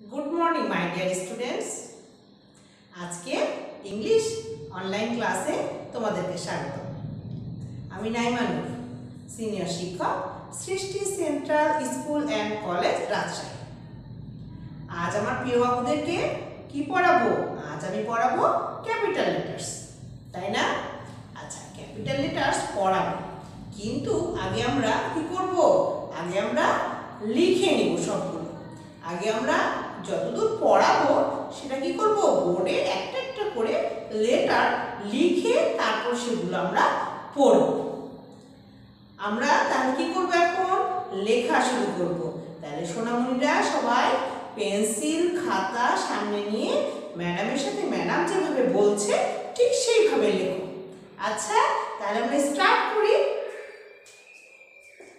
Good morning my dear students আজকে English online ক্লাসে তোমাদেরকে স্বাগত আমি নাইমানুর সিনিয়র শিক্ষক, Srishti central school and college Rajshahi. আজ আমার প্রিয় বাবুদেরকে কি পড়াবো? আজ আমি পড়াবো ক্যাপিটাল লেটার্স তাই না? আচ্ছা ক্যাপিটাল লেটার্স পড়াবো। কিন্তু আগে আমরা কি করব? আগে আমরা লিখে নিব সবগুলো। আগে আমরা যতদূর পড়াবো, সেটা কি করব? বোর্ডে একটা একটা করে লেটার লিখে তারপর সেগুলো আমরা পড়ব। আমরা তাহলে কি করব এখন? লেখা শুরু করব। তাহলে সোনামণিরা সবাই পেন্সিল, খাতা সামনে নিয়ে ম্যাডামের সাথে ম্যাডাম যেভাবে বলছে, ঠিক সেইভাবে লেখো। আচ্ছা তাহলে আমরা স্টার্ট করি।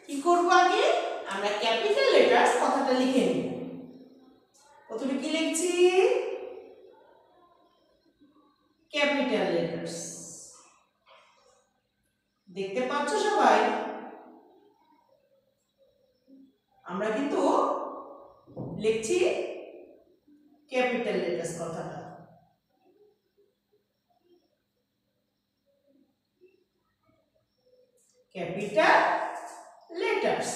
কি করব আগে? আমরা ক্যাপিটাল লেটার্স কথাটা লিখে নিব। প্রথমে কি লিখছি? Capital letters. দেখতে পাচ্ছ সবাই? আমরা কিন্তু লিখছি ক্যাপিটাল লেটার্স কথাটা। Capital letters.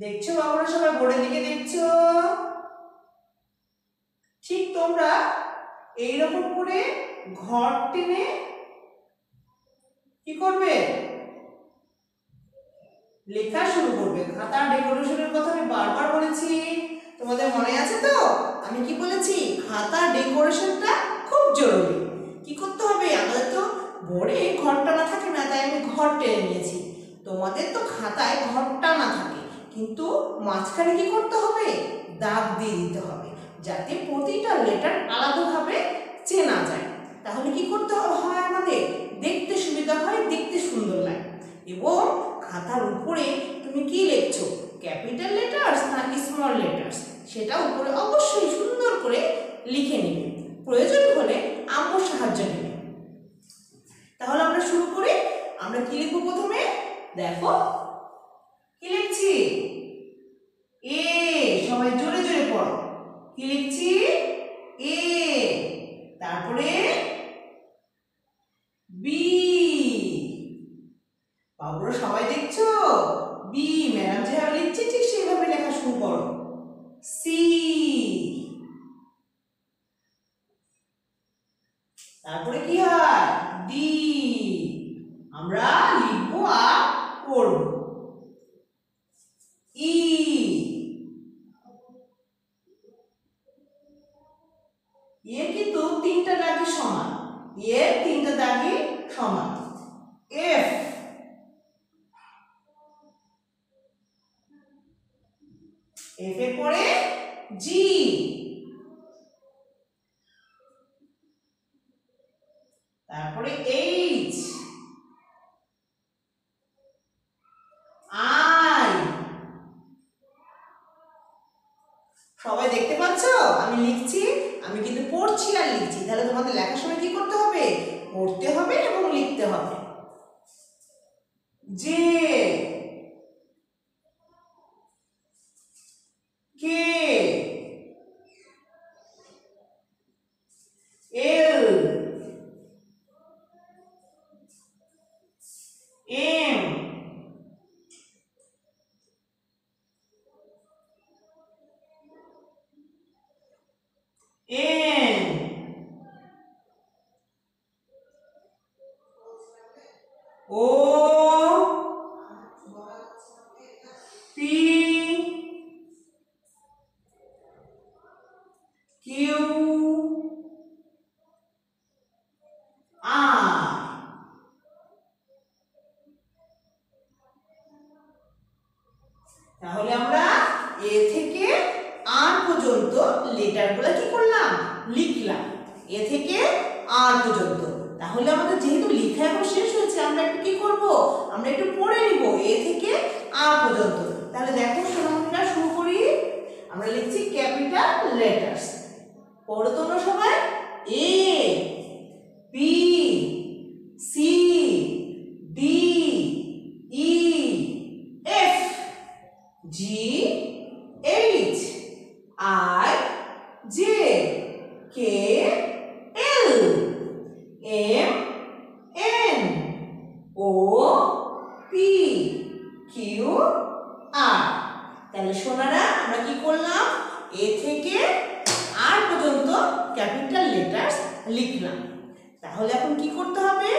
দেখছ বাবুরা সবাই? বোর্ডের দিকে দেখছ? ঠিক তোমরা এইরকম করে ঘর টেনে কি করবে? লেখা শুরু করবে। খাতা ডেকোরেশনের কথা আমি বারবার বলেছি। তোমাদের মনে আছে তো? আমি কি বলেছি? খাতা ডেকোরেশনটা খুব জরুরি। কি করতে হবে? আমাদের তো বোর্ডে ঘরটা না থাকে না, তাই আমি ঘর টেনে নিয়েছি। তোমাদের তো খাতায় ঘরটা না থাকে। কিন্তু মাঝখানে কি করতে হবে? দাগ দিয়ে দিতে হবে, যাতে প্রতিটা লেটার আলাদাভাবে চেনা যায়। তাহলে কি করতে হয় আমাদের? দেখতে সুবিধা হয়, দেখতে সুন্দর লাগে। এবং খাতার উপরে তুমি কি লিখছো? ক্যাপিটাল লেটার্স না স্মল লেটার্স সেটা উপরে অবশ্যই সুন্দর করে লিখে নেবে। প্রয়োজন হলে আম্মুর সাহায্য নেবে। তাহলে আমরা শুরু করি। আমরা কি লিখব প্রথমে? দেখো কি লিখছি এ সবাই জোরে জোরে পড়ো কি লিখছি এ তারপরে বি বাবুরা সবাই দেখছ? বি ম্যাডাম যেভাবে লিখছে, ঠিক সেইভাবে লেখা শুরু করো। সি তারপরে কি হয় ডি আমরা লিখব আর পড়ব ই এর কিন্তু তিনটা দাগই সমান এর তিনটা দাগই সমান এফ এফ পরে জি তারপরে এইচ আই সবাই দেখতে পাচ্ছ? আমি লিখছি, আমি কিন্তু পড়ছি আর লিখছি। তাহলে তোমাদের লেখার সময় কি করতে হবে? পড়তে হবে এবং লিখতে হবে। যে M N O P Q R তাহলে আমরা এ থেকে আর পর্যন্ত লেটারগুলো কি করলাম লিখলাম। এ থেকে আর পর্যন্ত। তাহলে আমাদের যেহেতু লেখা এখন শেষ হয়েছে, আমরা একটু কি করব? আমরা একটু পড়ে নিব, এ থেকে আর পর্যন্ত। তাহলে দেখো সোনামণিরা শুরু করি। আমরা লিখছি ক্যাপিটাল লেটার্স। পড়ো তোমরা সবাই। A B C D E F G H I J K L M N O P Q R তাহলে সোনারা, আমরা কি করলাম? এ থেকে আর পর্যন্ত ক্যাপিটাল লেটার্স লিখলাম। তাহলে এখন কি করতে হবে?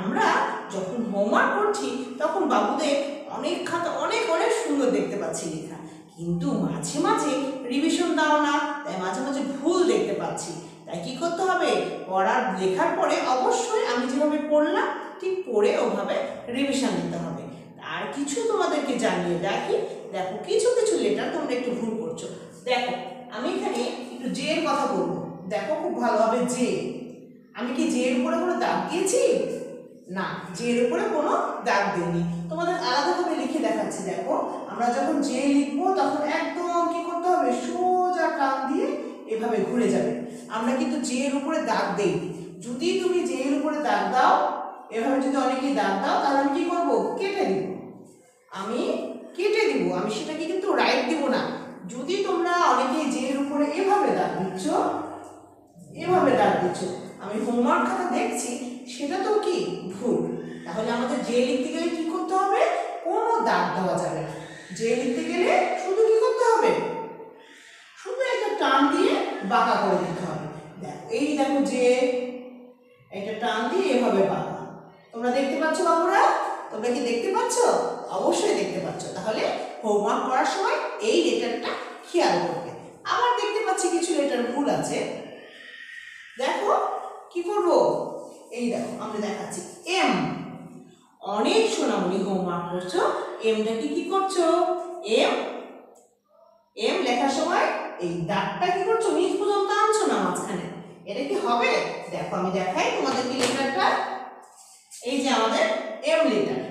আমরা যখন হোমওয়ার্ক করছি, তখন বাবুদের অনেক খাতা, অনেক অনেক সুন্দর দেখতে পাচ্ছি লেখা। কিন্তু মাঝে মাঝে রিভিশন দাও না, তাই মাঝে মাঝে ভুল দেখতে পাচ্ছি। তাই কি করতে হবে? পড়ার, লেখার পরে অবশ্যই আমি যেভাবে পড়লাম, ঠিক পড়ে ওভাবে রিভিশন দিতে হবে। আর কিছু তোমাদেরকে জানিয়ে রাখি দেখো, কিছু কিছু লেটার তোমরা একটু ভুল করছ। দেখো, আমি এখানে একটু জে এর কথা বলব। দেখো খুব ভালোভাবে জে আমি কি জে এর উপরে কোনো দাগ দিয়েছি? না জে এর উপরে কোনো দাগ দিইনি। তোমাদের আলাদাভাবে লিখে দেখাচ্ছি, দেখো। আমরা যখন জে লিখব, তখন একদম কি করতে হবে? সোজা টান দিয়ে এভাবে ঘুরে যাবে। আমরা কিন্তু জে এর উপরে দাগ দেই যদি তুমি জে এর উপরে দাগ দাও, এভাবে যদি অনেকেই দাগ দাও, তাহলে আমি কি করব? কেটে দিব। আমি সেটাকে কিন্তু রাইট দিব না। যদি তোমরা অনেকেই জে এর উপরে এভাবে দাগ দিচ্ছ, এভাবে দাগ দিচ্ছ, আমি হোমওয়ার্ক খাতা দেখছি, সেটা তো কি? ভুল। তাহলে আমাদের জে লিখতে গেলে কি করতে হবে? কোনো দাগ দেওয়া যাবে না। জে লিখতে গেলে শুধু কি করতে হবে? শুধু একটা টান দিয়ে বাঁকা করে দিতে হবে। দেখো, এই দেখো যে এটা টান দিয়ে এভাবে বাঁকা। তোমরা দেখতে পাচ্ছ বাবুরা? তোমরা কি দেখতে পাচ্ছ? অবশ্যই দেখতে পাচ্ছ। তাহলে হোমওয়ার্ক করার সময় এই লেটারটা খেয়াল করবে। আবার দেখতে পাচ্ছি কিছু লেটার ভুল আছে। দেখো, কি করব? এই দেখো, আমরা দেখাচ্ছি। এম অনেক সোনামণি হোমওয়ার্ক করছ। এমটাকে কি করছ? এম এম লেখার সময় এই দাগটা কি করছ? নিচ পর্যন্ত আনছো না মাঝখানে? এটা কি হবে? দেখো, আমি দেখাই তোমাদের কি লেটারটা এই যে আমাদের এম লেটার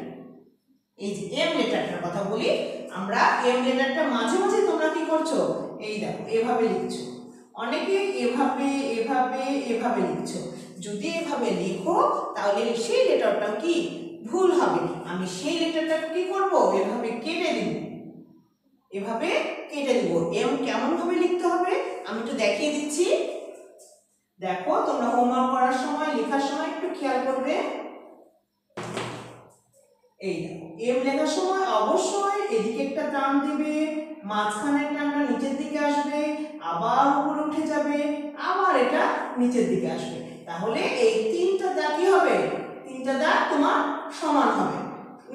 এই যে এম লেটারটার কথা বলি, আমরা এম লেটারটা মাঝে মাঝে তোমরা কি করছ? এই দেখো, এভাবে লিখছো। অনেকে এভাবে এভাবে এভাবে লিখছো। যদি এভাবে লেখো, তাহলে সেই লেটারটা কি? ভুল হবে। আমি সেই লেটারটাকে কি করব? এভাবে কেটে দিব। এভাবে কেটে দিব। এম কেমন ভাবে লিখতে হবে? আমি একটু দেখিয়ে দিচ্ছি। দেখো, তোমরা হোমওয়ার্ক করার সময়, লেখার সময় একটু খেয়াল করবে। এই এম লেখার সময় অবশ্যই এদিকে একটা টান দিবে মাঝখানের টানটা নিচের দিকে আসবে, আবার উপরে উঠে যাবে, আবার এটা নিচের দিকে আসবে। তাহলে এই তিনটা দাগ কি হবে? তিনটা দাগ তোমার সমান হবে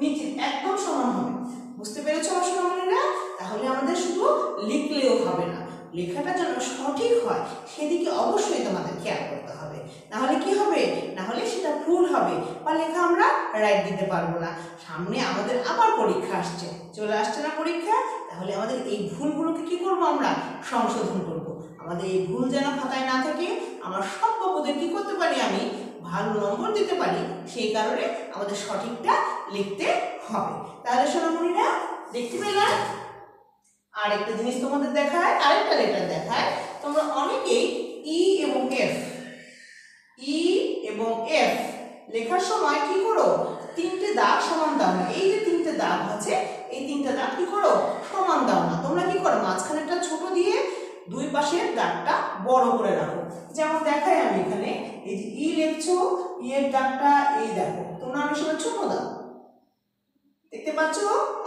নিচে একদম সমান হবে। বুঝতে পেরেছ আমার সোনামণিরা তাহলে আমাদের শুধু লিখলেও হবে না। লেখাটা যেন সঠিক হয়, সেদিকে অবশ্যই তোমাদের খেয়াল করতে হবে। নাহলে কি হবে? নাহলে সেটা ভুল হবে বা লেখা আমরা রাইট দিতে পারব না। সামনে আমাদের আবার পরীক্ষা আসছে। চলে আসছে না পরীক্ষা? তাহলে আমাদের এই ভুলগুলোকে কি করব আমরা? সংশোধন করব। আমাদের এই ভুল যেন খাতায় না থাকে, আমার সব বাবুদের কী করতে পারি আমি? ভালো নম্বর দিতে পারি। সেই কারণে আমাদের সঠিকটা লিখতে হবে। তাহলে সোনামণিরা, দেখতে পেলাম আর একটা জিনিস তোমাদের দেখায়, আরেকটা লেটার দেখায়। তোমরা অনেকেই ই এবং এফ ই এবং এফ লেখার সময় কি করো? তিনটে দাগ সমান দাও না। এই যে তিনটে দাগ আছে, এই তিনটে দাগ কি করো? সমান দাও না। তোমরা কি করো? মাঝখানেরটা ছোট দিয়ে দুই পাশের দাগটা বড় করে রাখো। যেমন দেখাই আমি এখানে, এই যে ই লিখছো ই এর দাগটা এই দেখো। তোমরা অনেক সময় ছোট দাও। দেখতে পাচ্ছ?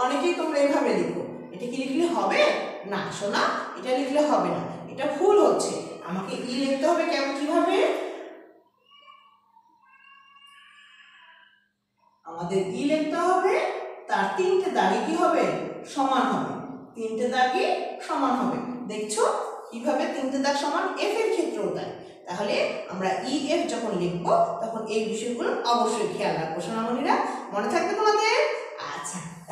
অনেকেই তোমরা এভাবে লিখো। এটা কি লিখলে হবে? না শোনা এটা লিখলে হবে না। এটা ভুল হচ্ছে। আমাকে ই লিখতে হবে কেমন কীভাবে? আমাদের ই লিখতে হবে, তার তিনটে দাগে কি হবে? সমান হবে। তিনটে দাগে সমান হবে। দেখছ? কীভাবে তিনটে দাগ সমান? এফ এর ক্ষেত্রেও তাই। তাহলে আমরা ই এফ যখন লিখব, তখন এই বিষয়গুলো অবশ্যই খেয়াল রাখব। সোনামণিরা, মনে থাকবে তোমাদের?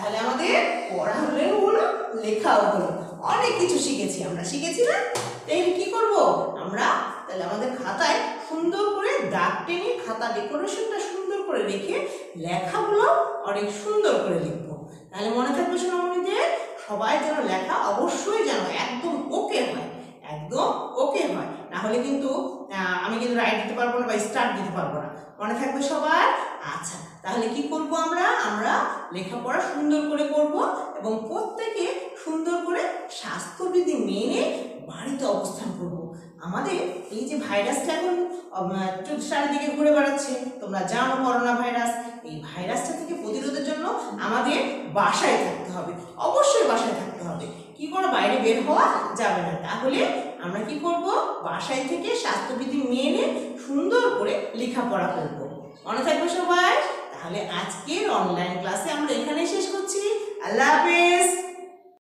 তাহলে আমাদের পড়া হলেও হলো লেখাও হলো অনেক কিছু শিখেছি আমরা। শিখেছি না তাই কি করব আমরা? তাহলে আমাদের খাতায় সুন্দর করে দাগ টেনে খাতা ডেকোরেশনটা সুন্দর করে রেখে লেখাগুলো অনেক সুন্দর করে লিখব। তাহলে মনে থাকবে সোনামণিদের, সবাই যেন লেখা অবশ্যই যেন একদম ওকে হয়। একদম ওকে হয়। না হলে কিন্তু আমি কিন্তু রাইট দিতে পারব না বা স্টার্ট দিতে পারব না। মনে থাকবে সবার? আচ্ছা তাহলে কি করব আমরা? আমরা লেখাপড়া সুন্দর করে করব এবং প্রত্যেকে সুন্দর করে স্বাস্থ্যবিধি মেনে বাড়িতে অবস্থান করব। আমাদের এই যে ভাইরাসটা এখন চারিদিকে ঘুরে বেড়াচ্ছে। তোমরা জানো করোনা ভাইরাস। এই ভাইরাসটা থেকে প্রতিরোধের জন্য আমাদের বাসায় থাকতে হবে। অবশ্যই বাসায় থাকতে হবে। কি করে বাইরে বের হওয়া যাবে না। তাহলে আমরা কি করব? বাসায় থেকে স্বাস্থ্যবিধি মেনে সুন্দর করে লেখাপড়া করব। মনে থাকবে সবাই? তাহলে আজকের অনলাইন ক্লাসে আমরা এখানেই শেষ করছি। আল্লাহ হাফেজ।